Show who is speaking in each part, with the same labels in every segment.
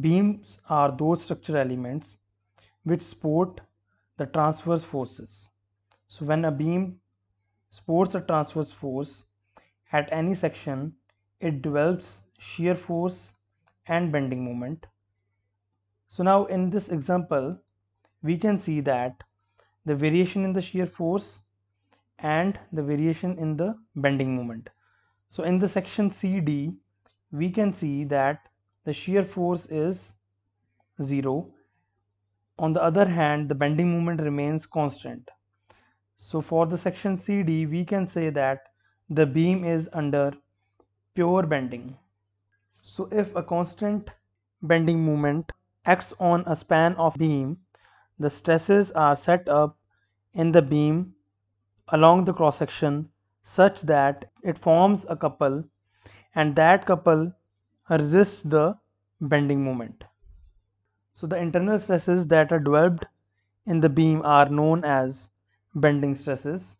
Speaker 1: beams are those structural elements which support the transverse forces. So when a beam supports a transverse force at any section, it develops shear force and bending moment. So now in this example, we can see that the variation in the shear force and the variation in the bending moment. So in the section CD, we can see that the shear force is 0. On the other hand, the bending moment remains constant. So for the section CD, we can say that the beam is under pure bending. So if a constant bending moment acts on a span of beam, the stresses are set up in the beam along the cross section such that it forms a couple and that couple resists the bending moment. So the internal stresses that are developed in the beam are known as bending stresses.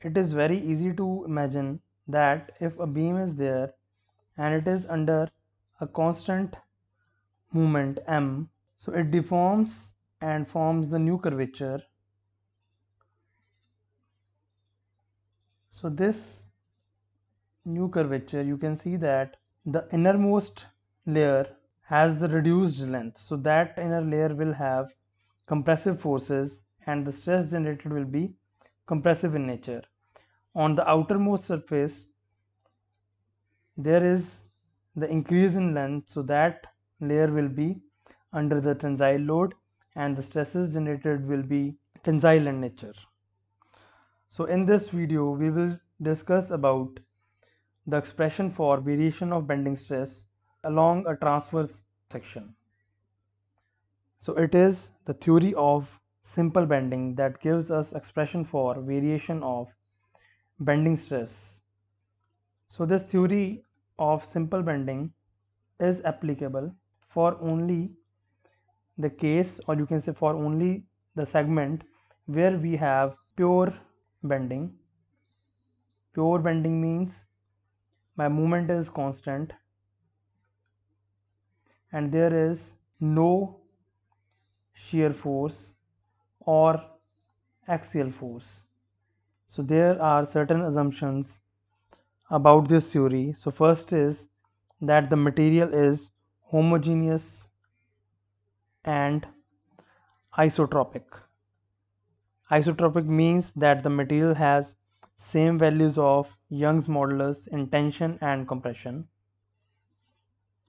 Speaker 1: It is very easy to imagine that if a beam is there and it is under a constant moment m, so it deforms and forms the new curvature. So this new curvature you can see that the innermost layer has the reduced length. So that inner layer will have compressive forces and the stress generated will be compressive in nature. On the outermost surface there is the increase in length. So that layer will be under the tensile load and the stresses generated will be tensile in nature. So in this video we will discuss about the expression for variation of bending stress along a transverse section. So it is the theory of simple bending that gives us expression for variation of bending stress. So this theory of simple bending is applicable for only the case or you can say for only the segment where we have pure bending. Pure bending means my moment is constant. And there is no shear force or axial force. So there are certain assumptions about this theory. So first is that the material is homogeneous and isotropic. Isotropic means that the material has same values of Young's modulus in tension and compression.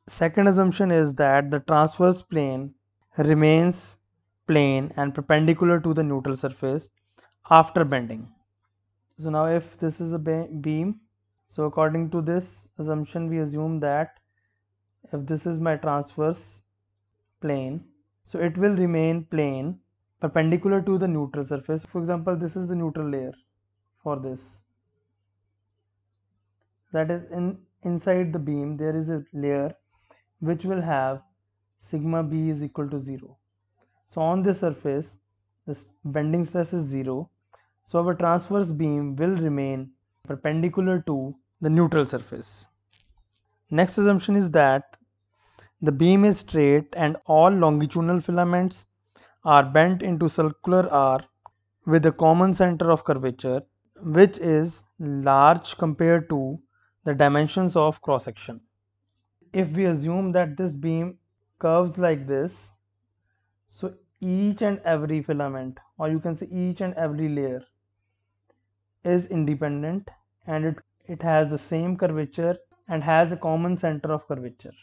Speaker 1: Second assumption is that the transverse plane remains plane and perpendicular to the neutral surface after bending. So now if this is a beam, so according to this assumption we assume that if this is my transverse plane, so it will remain plane perpendicular to the neutral surface. For example, this is the neutral layer for this. That is in inside the beam there is a layer which will have sigma b is equal to 0 so on this surface the bending stress is 0 so our transverse beam will remain perpendicular to the neutral surface. Next assumption is that the beam is straight and all longitudinal filaments are bent into circular arc with a common center of curvature which is large compared to the dimensions of cross section. If we assume that this beam curves like this, so each and every filament or you can say each and every layer is independent and it, it has the same curvature and has a common center of curvature.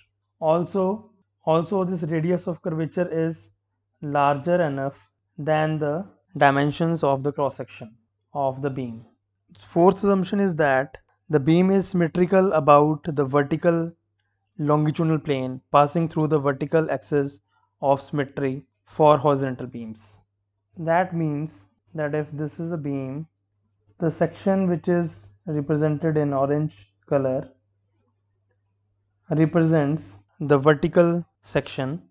Speaker 1: Also, also this radius of curvature is larger enough than the dimensions of the cross section of the beam. Fourth assumption is that the beam is symmetrical about the vertical longitudinal plane passing through the vertical axis of symmetry for horizontal beams. That means that if this is a beam, the section which is represented in orange color represents the vertical section.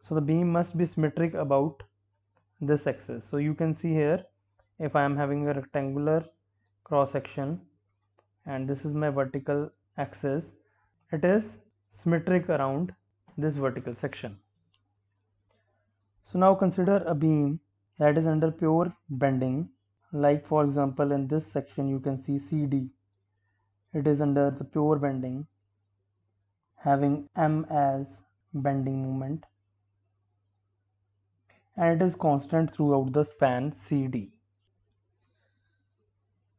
Speaker 1: So the beam must be symmetric about this axis. So you can see here if I am having a rectangular cross section and this is my vertical axis it is symmetric around this vertical section. So now consider a beam that is under pure bending like for example in this section you can see CD it is under the pure bending having M as bending moment and it is constant throughout the span CD.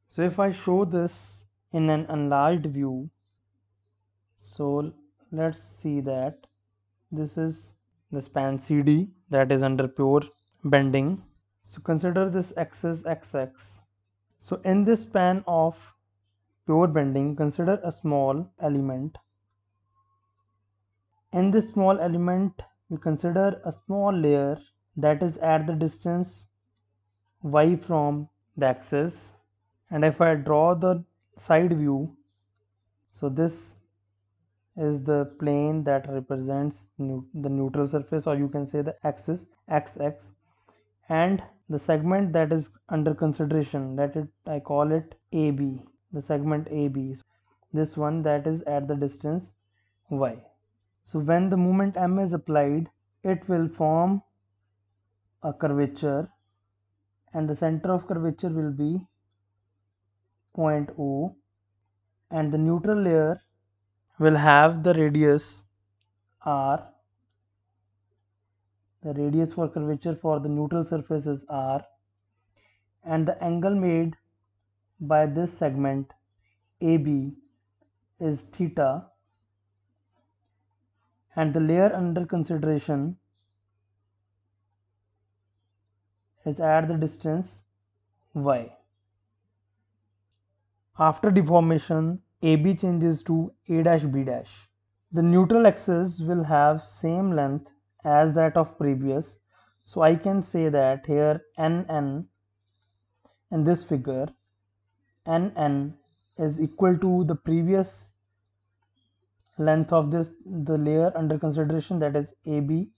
Speaker 1: So if I show this in an enlarged view so let's see that this is the span CD that is under pure bending. So consider this axis XX. So in this span of pure bending consider a small element. In this small element we consider a small layer that is at the distance y from the axis and if I draw the side view so this is the plane that represents the neutral surface or you can say the axis xx and the segment that is under consideration that it I call it AB the segment AB so this one that is at the distance y. So when the moment m is applied it will form a curvature and the center of curvature will be point O and the neutral layer will have the radius r. The radius for curvature for the neutral surface is r. And the angle made by this segment AB is theta. And the layer under consideration is at the distance y. After deformation AB changes to A dash B dash. The neutral axis will have same length as that of previous. So I can say that here NN in this figure NN is equal to the previous length of this the layer under consideration that is AB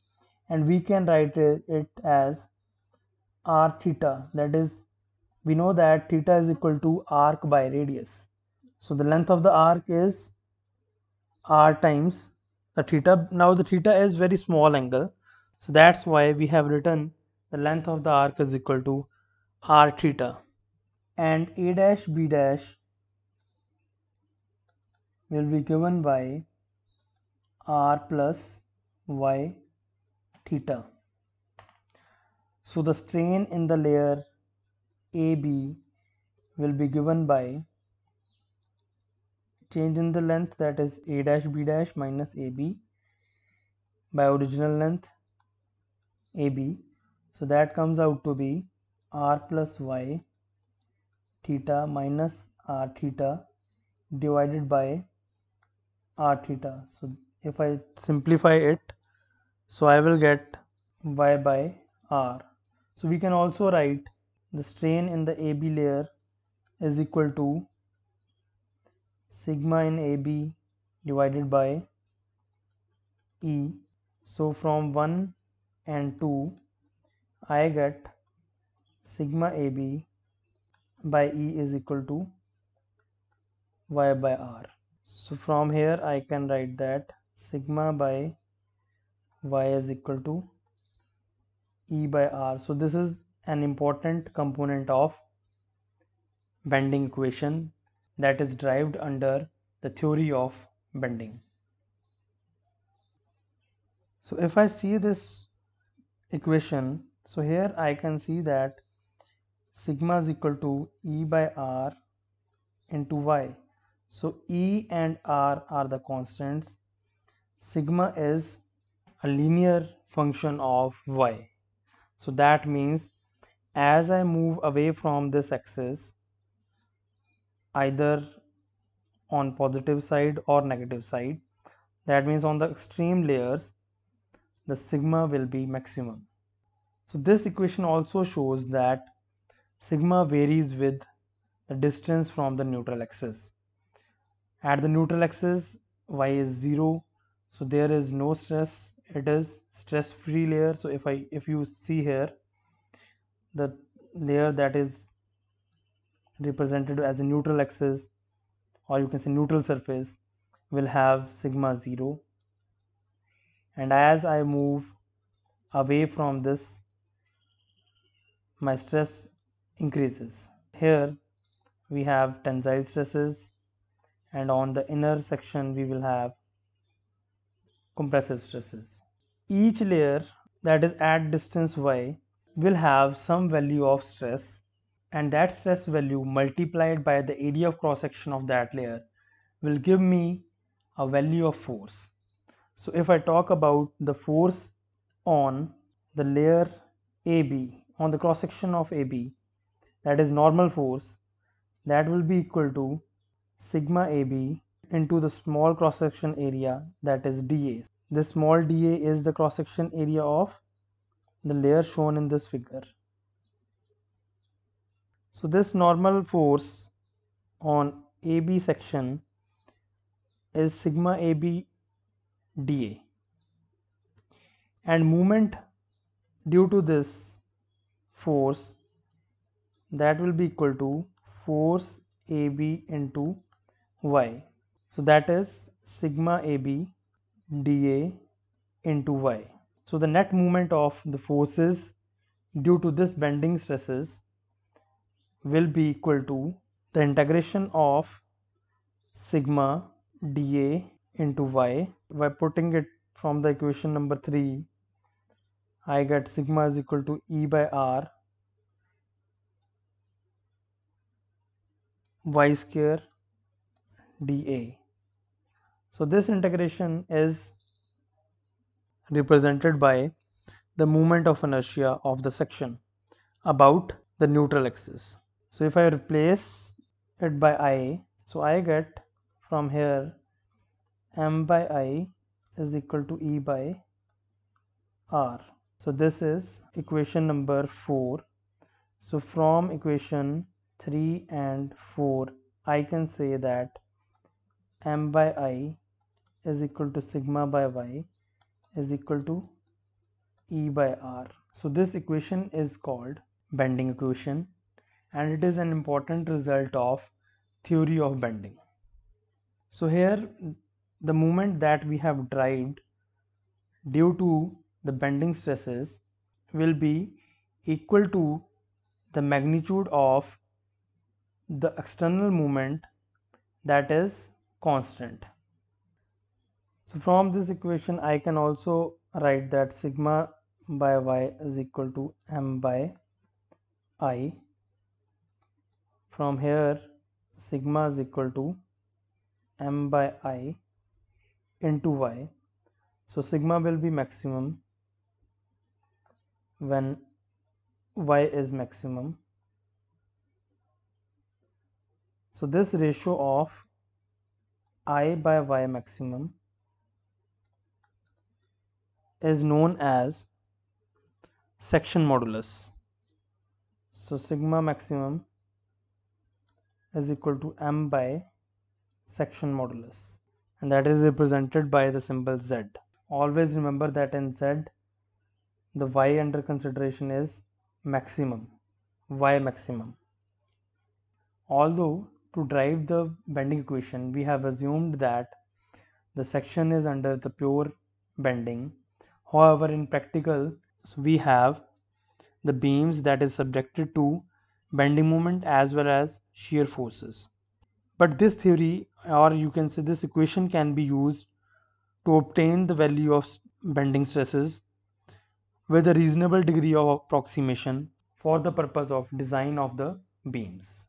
Speaker 1: and we can write it as r theta that is we know that theta is equal to arc by radius so the length of the arc is r times the theta. Now the theta is very small angle. So that's why we have written the length of the arc is equal to r theta. And a dash b dash will be given by r plus y theta. So the strain in the layer AB will be given by change in the length that is a dash b dash minus ab by original length ab so that comes out to be r plus y theta minus r theta divided by r theta. So if I simplify it so I will get y by r. So we can also write the strain in the AB layer is equal to sigma in AB divided by E. So from 1 and 2 I get sigma AB by E is equal to y by r. So from here I can write that sigma by y is equal to E by r. So this is an important component of bending equation that is derived under the theory of bending. So if I see this equation, so here I can see that sigma is equal to E by R into Y. So E and R are the constants. Sigma is a linear function of Y. So that means as I move away from this axis, either on positive side or negative side that means on the extreme layers the sigma will be maximum. So this equation also shows that sigma varies with the distance from the neutral axis. At the neutral axis y is 0 so there is no stress. It is stress free layer. So if i if you see here the layer that is represented as a neutral axis or you can say neutral surface will have sigma 0 and as I move away from this my stress increases. Here we have tensile stresses and on the inner section we will have compressive stresses. Each layer that is at distance y will have some value of stress and that stress value multiplied by the area of cross section of that layer will give me a value of force. So if I talk about the force on the layer AB on the cross section of AB that is normal force that will be equal to sigma AB into the small cross section area that is dA. This small dA is the cross section area of the layer shown in this figure. So this normal force on AB section is sigma AB dA and moment due to this force that will be equal to force AB into Y. So that is sigma AB dA into Y. So the net moment of the forces due to this bending stresses will be equal to the integration of sigma dA into y by putting it from the equation number 3 I get sigma is equal to E by R y square dA. So this integration is represented by the moment of inertia of the section about the neutral axis. So if I replace it by I, so I get from here m by I is equal to E by R. So this is equation number 4. So from equation 3 and 4 I can say that m by I is equal to sigma by y is equal to E by R. So this equation is called bending equation and it is an important result of theory of bending. So here the moment that we have derived due to the bending stresses will be equal to the magnitude of the external moment that is constant. So from this equation I can also write that sigma by y is equal to m by i. From here sigma is equal to m by i into y. So sigma will be maximum when y is maximum. So this ratio of i by y maximum is known as section modulus so sigma maximum is equal to m by section modulus and that is represented by the symbol z. Always remember that in z the y under consideration is maximum, y maximum. Although to drive the bending equation we have assumed that the section is under the pure bending. However, in practical we have the beams that is subjected to bending moment as well as shear forces. But this theory or you can say this equation can be used to obtain the value of bending stresses with a reasonable degree of approximation for the purpose of design of the beams.